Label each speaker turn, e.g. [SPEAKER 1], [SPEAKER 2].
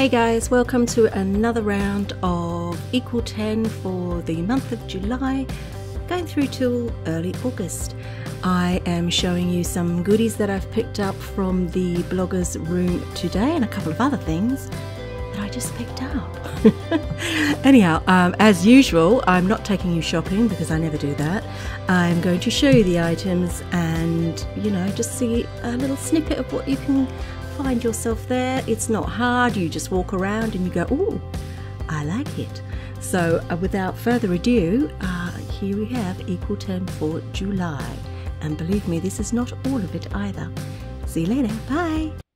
[SPEAKER 1] Hey guys, welcome to another round of Equal 10 for the month of July, going through till early August. I am showing you some goodies that I've picked up from the blogger's room today and a couple of other things that I just picked up. Anyhow, um, as usual, I'm not taking you shopping because I never do that. I'm going to show you the items and, you know, just see a little snippet of what you can find yourself there. It's not hard, you just walk around and you go, oh, I like it. So, uh, without further ado, uh, here we have Equal 10 for July. And believe me, this is not all of it either. See you later. Bye.